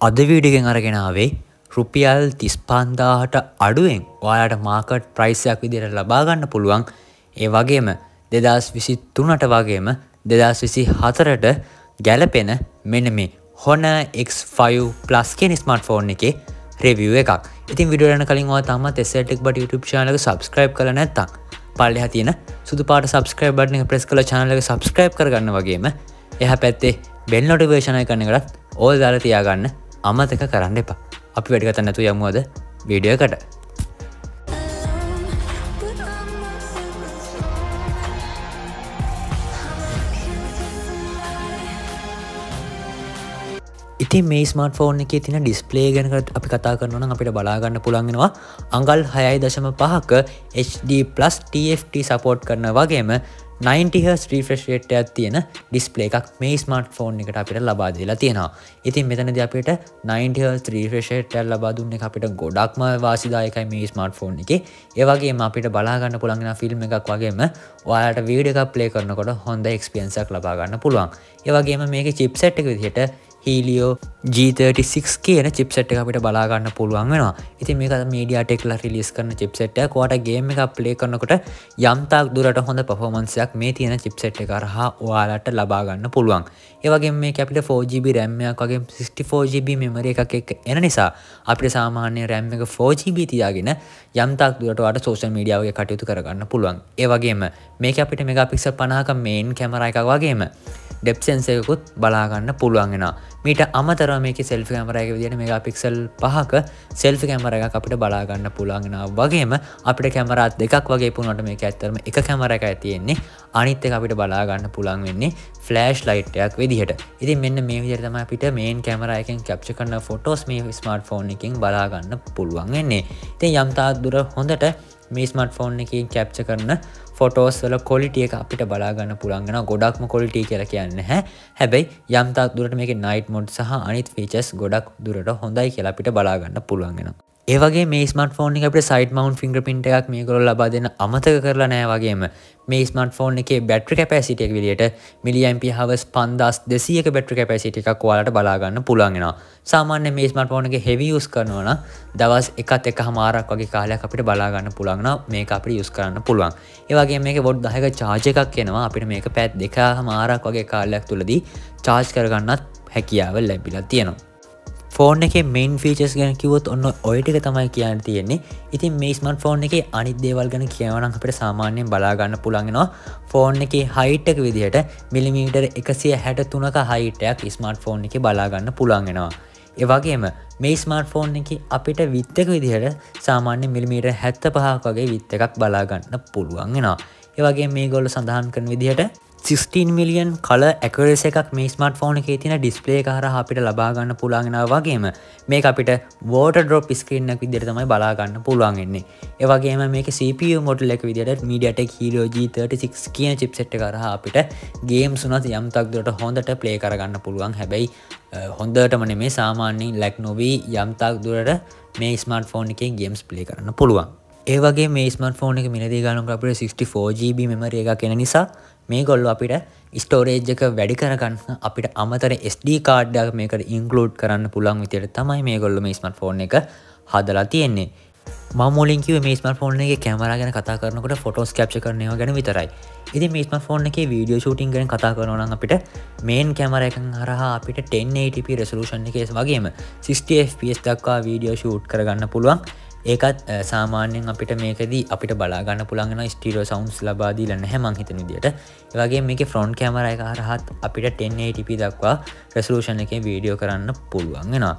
අද වීඩිගෙන් අරගෙනාවේ රුපියල් තිස්පන්දාහට අඩුවෙන් ඔයාට මාකට් ප්‍රයිසයක් විදියට ලබාගන්න පුළුවන්. ඒ වගේම දෙදස් විසි තුනට වගේම දෙදස් විසි හතරට ගැලපෙන මෙන මේ හොන X5 කෙන ස්මර්ට ෆෝන් එක රෙවිය එකක්. ඉතින් විඩියන කලින් තම එසටක් බට YouTube චානලක සබස්ක්‍රයිබ් කල නැත්තක් පල්ලෙ තියන සුදු පාට සබස්ක්‍රයිබ් බට්න ප්‍රෙස් කල චානලක සබස්ක්‍රයිබ් කරගන්න වගේම එහ පැත්තේ බෙල් නොටිවේශනය කරනකටත් ඕල් දාල තියාගන්න. අමතක කරන්න එපා. අපි වැඩිගත නැතු යමුවද? වීඩියකට ඉතින් මේ ස්මර්ට ෆෝන් එක තින ඩිස්පලේ ගැනකට අපි කතා කරනන අපිට බලාගන්න පුළන්ගෙනවා අංගල් හයයි දශම පහක HD+ TFT සපෝට් කරන වගේම 90හ ්‍රීෆ්‍රේට්යක් තියෙන ඩිස්පලේ එකක් මේ ස්මර්ට ෆෝන් එකට අපිට ලබාදලා තියෙනවා. ඉතින් මෙතනද අපිට 90හ ්‍රීෆ්‍රේෂේටල් ලබාදුන්න අපිට ගොඩක්ම වාසිදායකයි මේ ස්මර්ට ෆෝන් එක ඒවගේ අපිට බලාගන්න පුළන්ගෙන ෆිල්ම් එකක් වගේම ඔයාට වීඩ එකක් ප්ලේ කරනකොට හොඳ එක්ස්පියන්සක් ලබාගන්න පුළුවන්. ඒවගේම මේක චිප්සට් එක විදිහට හීලියෝ G36 කියන චිප්සට් අපිට බලාගන්න පුළුවන් වෙනවා. ඉති මේක මීඩිය ටෙක්ල රිලිස් කරන චිප්සෙට්ට කොට ගේම එක ප්ලේ කරනකොට යම්තාක් දුරට හොඳ පෆෝමන්සයක් මේ තියෙන චිප්සෙට් එක කරහා ඔයාලට ලබාගන්න පුළුවන්. ඒවගේ මේ අපිට 4GB රැම්මයක් වගේ 64GB මෙමර එකක් එක් එන නිසා අපිට සාමාන්‍ය රැම් එක 4GB තියාගෙන යම්තාක් දුරටවාට සෝෂල් මීඩියාවගේ කටයුතු කරගන්න පුළුවන්. ඒවගේම මේක අපිට මෙග පික්ස පනාක මේන් කැමර එකක් වගේම ඩෙප්සන්සයකුත් බලාගන්න පුළුවන්ගෙන මීට අමතර මේක සෙල්ෆි කැමරයක විදිට මේ පික්සල් පහක සෙල්ෆි කැමර එක අපිට බලාගන්න පුළුවන්ගෙන වගේම අපිට කැමරත් දෙකක් වගේ පුුණට මේ ඇත්තරම එක කැමර එක ඇතියෙන්නේ අනිත්ත අපිට බලාගන්න පුළන් වෙන්නේ ෆලෑෂ් ලයිට්යක් විදිහට. ඉති මෙන්න මේ විදිරතම අපිට මේන් කැමරයකෙන් කැප්ච කරන්න ෆොටෝස් මේ ස්මර්ට ෆෝන් එකින් බලාගන්න පුළුවන් වෙන්නේ. ඉතින් යම්තා දුර හොඳට මේ ස්මර්ට ෆෝන් එකින් කැප්ච කරන ෆොටෝස් වල කොලිටිය එක අපිට බලාගන්න පුළන්ගෙන ගොඩක්ම කොලිටි කියල කියන්න හැ. හැබැයි යම්තාක් දුරට මේක නයිට් මොඩ් සහ අනිත් ෆීචස් ගොඩක් දුරට හොඳයි කියලා අපිට බලාගන්න පුළුවන්ගෙන ඒවගේ මේ ස්මට ෆෝන් අපට සයිට මවන්් ෆිංග පින්ට එකක් මේ කොල ලබා දෙන්න අමතක කරලා නෑ වගේම. මේ ස්මට ෆෝන් එක බැට්‍ර කැපසිටියක් විදිට මිලියම්පි හවස් පන්දස් දෙසියක බැට්‍ර කැපසිටි එකක් වාලට බලාගන්න පුළන්ගෙන සාමාන්‍ය මේ ස්මට ෆෝන එක හෙවියස් කරනවන දවස් එකත් එක හමාරක් වගේ කාලයක් අපිට බලාගන්න පුළන්න මේ අපිට යුස් කරන්න පුළුවන්. ඒවගේ මේක බොඩ් දහක චාජ එකක් කෙනවා අපිට මේක පැත් දෙක හමාරක් වගේ කාලයක් තුළදී චාර්ජ් කරගන්නත් හැකියාව ලැබිලා තියෙනවා. ෆෝන් එක මෙන් ෆීචස් ගැන කිවොත් ඔන්න ඔයටික තමයි කියන්න තියෙන්නේ. ඉතින් මේ ස්මට ෆෝන් එක අනිත් දේවල් ගැන කියවන අපට සාමාන්‍යයෙන් බලාගන්න පුළන්ගෙනවා ෆෝන් එක හයිට්ක විදිහට මිලිමීටර් එකසිය හැට තුනක හයිටයක් ස්මර්ට ෆෝන් එක බලාගන්න පුළන්ගෙනවා ඒවගේම මේ ස්මර්ට ෆෝන් එක අපිට විත්තක විදිහට සාමාන්‍ය මිලිමීට හැත්ත පහක් වගේ විත්ත එකක් බලාගන්න පුළුවන්ගෙනවා ඒවගේ මේ ගොල්ල සඳහන් කරන විදිහට 16 මිලියන් කල ඇකරස එකක් මේ ස්මට ෆෝන එක තින ඩිස්පලේ කර අපිට ලබාගන්න පුළන්ගෙන වගේම මේ අපිට වෝට ඩොප් ස්ක්‍රීන්නක් විදිර තමයි බලාගන්න පුළුවන්ගන්නේ ඒවගේම මේක CPU මොඩල් එක විදිට මීඩියට කීලෝජී36 කියන චිප්සෙට් කර අපිට ගේම් සුනත් යම්තක් දුරට හොඳට ප්ලේ කරගන්න පුළුවන්. හැබැයි හොඳටමන මේ සාමාන්‍යින් ලැක් නොවී යම්තක් දුරට මේ ස්මර්ට ෆෝන් එක ගේම්ස් ප්ලේ කරන්න පුළුවන්. ඒවගේ මේ ස්මට ෆෝන එක මිලදී ගනු අපට 64GB මෙමර එක කෙන නිසා මේ ගොල්ලු අපිට ස්ටෝරේජ් එක වැඩි කරගන්න අපිට අමතර SD කාඩ්ඩක් මේකට ඉංකලෝඩ් කරන්න පුළන් විතයට තමයි මේ ගොල්ල මේ ස්මට ෆෝන් එක හදලා තියෙන්නේ. මමුලින්කිව මේ ස්මට ෆෝන් එක කැමර ගැන කතා කරනකට ෆොටෝස් කැප්ච කරනය ගැන විතරයි. ඉති මේස්ම ෆෝන් එක වීඩියෝ ෂූටින් ගැන කතා කරනන අපිට මේන් කැමර එකන් හරහා අපිට 1080p රෙසලූෂන් එකේස් වගේම 60fps දක්වා වීඩියෝ ෂූට් කරගන්න පුළුවන්. ඒකත් සාමාන්‍යෙන් අපිට මේකදී අපිට බලාගන්න පුළන්ගෙන ස්ටිරෝ සවන්ස් ලබාදී ලන්න හැමං හිතන විදිට වගේ මේක ෆ්‍රොන්් කෑමර එක හරහත් අපිට 1080p දක්වා රෙසලූෂන් එක වීඩියෝ කරන්න පුළුවන්ගෙනවා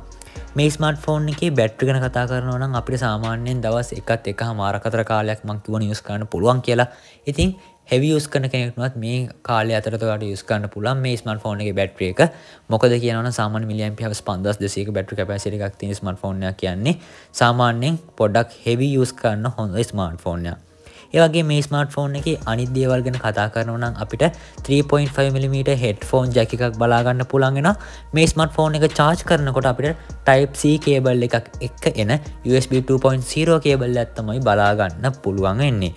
මේ ස්මට ෆෝන් එක බැට්‍රි ගැන කතා කරනවනම් අපිට සාමාන්‍යයෙන් දවස් එකත් එක මාරකතර කාලයක් මංකිව නිියස් කරන්න පුළුවන් කියලා. ඉතින් හෙවියස් කන කෙනෙක්නවත් මේ කාල අතරට යස්කන්න පුළන් මේ ස්මට ෆෝන එක බැට්‍රිය එක. මොකද කියන සාමන් මිලියන් පිහ පන්දස් දෙසක බැට්‍ර කැපසිරි එකක් ති ස්මට ෆෝන කියන්නේ. සාමාන්‍යෙන් පොඩක් හෙවි යස් කරන්න හොඳ ස්මාර්ට ෆෝනය ඒවගේ මේ ස්මර්ට ෆෝන් එක අනිදේවල් ගැන කතා කරනවනම් අපිට 3.5මම හෙට ෆෝන් ජැකක් බලාගන්න පුළන්ගෙන මේ ස්මට ෆෝන් එක චාර්ජ් කරනකොට අපිට ටයිප්C කේබල් එකක් එක්ක එන USB 2.0 කේබල් ඇත්තමයි බලාගන්න පුළුවන් එන්නේ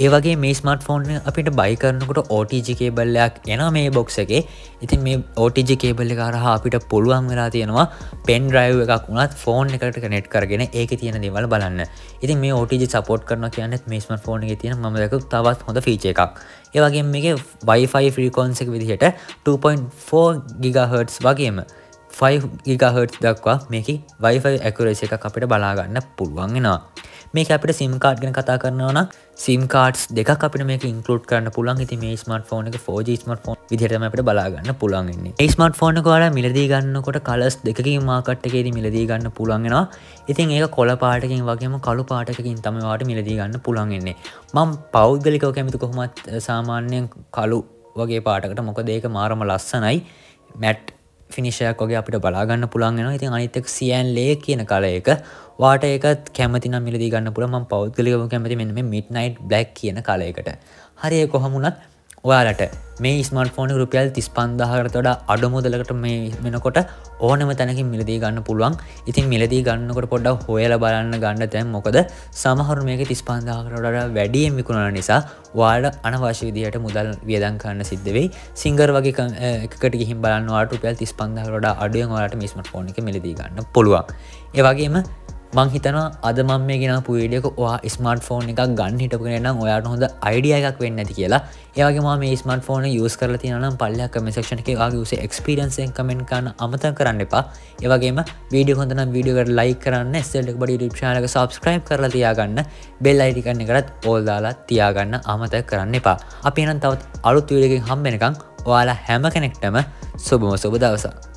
ඒවගේ මේ ස්මර්ට ෆෝන් අපිට බයි කරනකොට ඕටජි කේබල්ලයක් එන මේ බොක්ස එක. ඉතින් මේ ඕටජි කේබල්ල කරහා අපිට පුළුවන් වෙලා තියෙනවා පෙන් ්‍රයිව් එකක් වුණත් ෆෝන් එකට කනෙට් කරගෙන ඒක තියෙන දෙවල් බලන්න. ඉතින් මේ ඕටජි සපෝට් කරන කියන්න මේස්ම ෆෝන් එක තියෙන මදක තවත් හොඳ ෆීච එකක්. ඒවගේ මේ වයිෆයි ෆ්‍රීකෝන්සක විදිහට 2.4 ගිගහටස් වගේම 5 ගිගහට් දක්වා මේක වයිෆයි ඇකුරේස එක අපිට බලාගන්න පුළුවන්ගෙනවා මේක අපිට සිම් කාඩ් ගෙන කතා කරනවන සිම් කාඩස් දෙක අපිට මේක ඉන්කලුඩ් කරන්න පුළන් ඉති මේ ස්මට ෆෝන එක 4G ස්මට ෆෝන් විදිහටම අපිට බලාගන්න පුළන්ගන්නේ ඒ ස්මට ෆෝන කොට මිලදී ගන්නකොට කලස් දෙකින් මාකට්ටකේද මිලදී ගන්න පුළන්ගෙනවා ඉතින් ඒක කොල පාටකින් වගේම කළු පාටකින් තමවාට මිලදී ගන්න පුළන්ගෙන්නේ මං පෞද්ගලිකව කැමිතු කොහොමත් සාමාන්‍යයෙන් කලු වගේ පාටකට මොක දේක මාරම ලස්සනයි. මැට් ෆිනිශයක් වගේ අපිට බලාගන්න පුළන්ගෙන ඉතින් අනිතක් සියන් ලේ කියන කල එක. වාට ඒකත් කැමතින මිලදී ගන්න පුළ ම පෞද්ගලිකව කැමති මෙම මිට නයිට් බ්ලක් කියන කලයකට හරිය කොහමුණත් ඔයාලට මේ ස්මර්ට ෆෝන රුපියල් තිස් පන්දාහකට වඩා අඩු මුදලකට මේ වෙනකොට ඕනම තැනකින් මිලදී ගන්න පුළුවන්. ඉතින් මිලදී ගන්නකොට පොඩ්ඩක් හොයල බලන්න ගන්න තැන් මොකද? සමහරු මේක තිස් පන්දාහකරට වැඩියෙන් විකුණන නිසා වාඩ අනවශ්‍ය විදිහයට මුදල් වියදන් කන්න සිද්ධවෙයි සිංගර් වගේ එකට ගිහිම් බලන්නවාට රුපියල් තිස් පන්දාහකට අඩුවෙන් වාට මිස්මට ෆෝන එක මිලදී ගන්න පුළුවන්. ඒවගේම මං හිතනවා අද මම මේ ගෙන පුීඩියක වා ස්මර්ට ෆෝන් එකක් ගන්න හිටපුගෙන නම් ඔයාට හොඳ අයිඩිය එකක් වෙන්න ඇති කියලා. ඒවගේ මේ ස්මර්ට ෆෝන යස් කර තියනම් පල්ලයක් මෙසක්ෂණ එක වගේ සේ එක්ස්පිරන්සෙන් කමෙන්ට කන්න අමත කරන්න එපා. ඒවගේම වීඩිය හොඳන වීඩියකට ලයි කරන්න ස්ල්ක් බඩි රිප්ෂාලක සබස්ක්‍රයිබ් කරලා තියාගන්න බෙල් අයිටිකන්න කරත් ඕල්දාලා තියාගන්න අමත කරන්න එපා. අපි නම් තවත් අලුත් වීඩකින් හම්බෙනකං ඔයාලා හැම කෙනෙක්ටම සුබම සුබ දවසා